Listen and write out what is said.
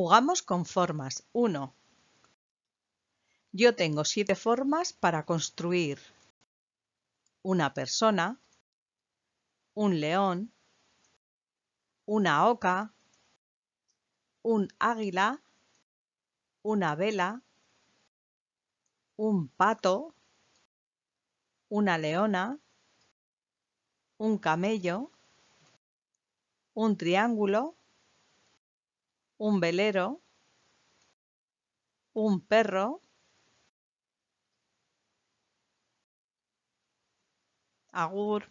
Jugamos con formas. 1. Yo tengo siete formas para construir. Una persona, un león, una oca, un águila, una vela, un pato, una leona, un camello, un triángulo, un velero, un perro, agur